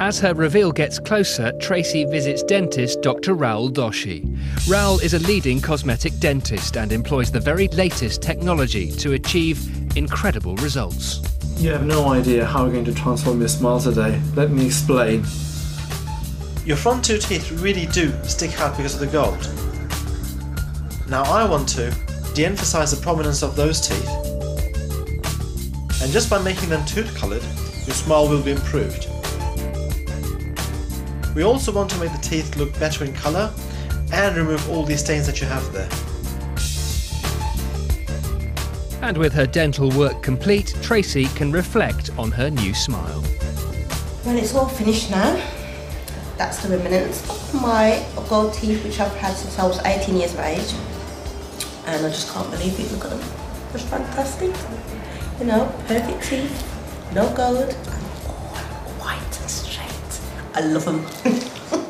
As her reveal gets closer, Tracey visits dentist Dr. Rahul Doshi. Rahul is a leading cosmetic dentist and employs the very latest technology to achieve incredible results. You have no idea how we're going to transform your smile today. Let me explain. Your front two teeth really do stick out because of the gold. Now I want to de-emphasize the prominence of those teeth. And just by making them tooth coloured, your smile will be improved. We also want to make the teeth look better in colour and remove all these stains that you have there. And with her dental work complete, Tracey can reflect on her new smile. Well, it's all finished now. That's the remnants of my gold teeth, which I've had since I was 18 years of age. And I just can't believe it. Look at them. It's fantastic. You know, perfect teeth, no gold, I love him.